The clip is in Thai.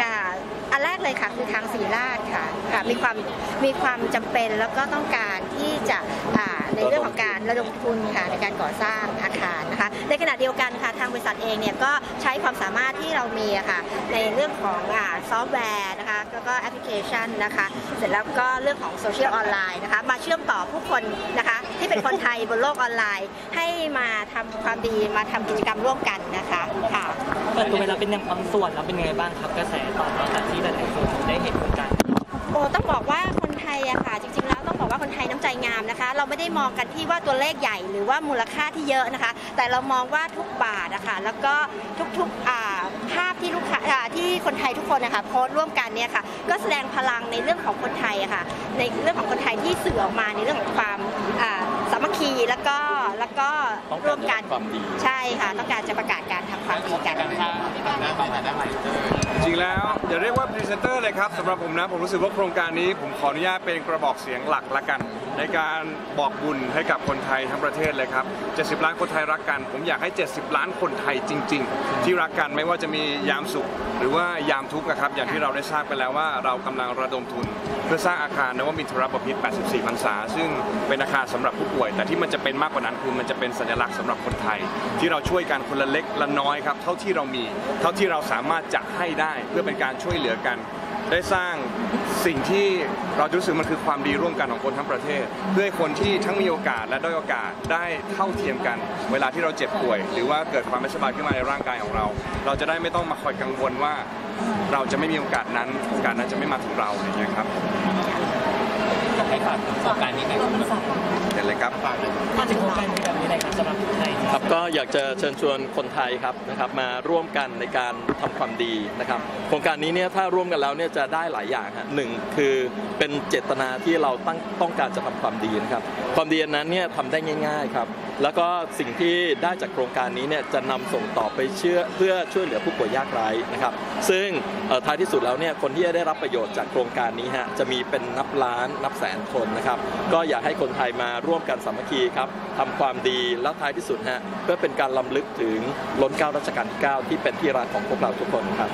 ค่ะ อันแรกเลยค่ะคือทางศิริราชค่ะค่ะมีความมีความจำเป็นแล้วก็ต้องการที่จะอ่าในเรื่องของการระดมทุนค่ะในการก่อสร้างอาคารนะคะ ในขณะเดียวกันค่ะทางบริษัทเองเนี่ยก็ใช้ความสามารถที่เรามีอะค่ะในเรื่องของอ่าซอฟต์แวร์นะคะแล้วก็แอปพลิเคชันนะคะ เสร็จแล้วก็เรื่องของโซเชียลออนไลน์นะคะมาเชื่อมต่อผู้คนนะคะที่เป็นคนไทยบนโลกออนไลน์ ให้มาทำความดีมาทำกิจกรรมร่วมกันนะคะค่ะเปิดตัวไปแล้วเป็นอย่างบางส่วนแล้วเป็นยังไงบ้างครับกระแสตอบรับจากที่หลายๆคนได้เห็นผลการโอ้ต้องบอกว่าคนไทยอะค่ะจริงๆแล้วต้องบอกว่าคนไทยน้ำใจงามนะคะ เราไม่ได้มองกันที่ว่าตัวเลขใหญ่หรือว่ามูลค่าที่เยอะนะคะ แต่เรามองว่าทุกบาทอะค่ะแล้วก็ทุกๆอ่าภาพที่ลูกค้าอ่าที่คนไทยทุกคนนะคะโพสต์ร่วมกันเนี่ยค่ะ ก็แสดงพลังในเรื่องของคนไทยอะค่ะ ในเรื่องของคนไทยที่สื่อออกมาในเรื่องของความอ่าสามัคคีแล้วก็แล้วก็ร่วมกันความดีใช่ค่ะ ต้องการจะประกาศการทำความดีกัน จริงแล้วอย่าเรียกว่าพรีเซนเตอร์เลยครับสำหรับผมนะผมรู้สึกว่าโครงการนี้ ผมขออนุญาตเป็นกระบอกเสียงหลักละกัน ในการบอกบุญให้กับคนไทยทั้งประเทศเลยครับ 70 ล้านคนไทยรักกัน ผมอยากให้ 70 ล้านคนไทยจริง ๆ ที่รักกันไม่ว่าจะมียามสุข หรือว่ายามทุกข์นะครับอย่างที่เราได้ทราบไปแล้วว่าเรากำลังระดมทุน เพื่อสร้างอาคารนวมินทรบพิตร84 พรรษา ซึ่งเป็นอาคารสำหรับผู้ป่วย แต่ที่มันจะเป็นมากกว่านั้นคือมันจะเป็นสัญลักษณ์สำหรับคนไทย ที่เราช่วยกันคนละเล็กละน้อยครับเท่าที่เรามี เท่าที่เราสามารถจะให้ได้เพื่อเป็นการช่วยเหลือกัน ได้สร้างสิ่งที่เรารู้สึกมันคือความดีร่วมกันของคนทั้งประเทศ เพื่อให้คนที่ทั้งมีโอกาสและด้อยโอกาสได้เท่าเทียมกัน เวลาที่เราเจ็บป่วย หรือว่าเกิดความไม่สบายขึ้นมาในร่างกายของเรา เราจะได้ไม่ต้องมาคอยกังวลว่า เราจะไม่มีโอกาสนั้นโอกาสนั้นจะไม่มาถึงเราอย่างเงี้ยครับ ให้ฝากโครงการนี้หน่อย ครับเห็นเลยครับมาถึงโครงการนี้แบบนี้เลยครับสำหรับคนไทยครับก็อยากจะเชิญชวนคนไทยครับนะครับมาร่วมกันในการทำความดีนะครับโครงการนี้เนี่ยถ้าร่วมกันแล้วเนี่ยจะได้หลายอย่างฮะหนึ่งคือเป็นเจตนาที่เราตั้งต้องการจะทำความดีนะครับความดีอันนั้นเนี่ยทำได้ง่าย ๆครับ แล้วก็สิ่งที่ได้จากโครงการนี้เนี่ยจะนำส่งต่อไปเชื่อเพื่อช่วยเหลือผู้ป่วยยากไร้นะครับ ซึ่งท้ายที่สุดแล้วเนี่ยคนที่จะได้รับประโยชน์จากโครงการนี้ฮะจะมีเป็นนับล้านนับแสนคนนะครับ ก็อยากให้คนไทยมาร่วมกันสามัคคีครับทำความดีแล้วท้ายที่สุดฮะเพื่อเป็นการลำลึกถึงล้นเก้ารัชกาลที่ 9 ที่เป็นที่รักของพวกเราทุกคนครับ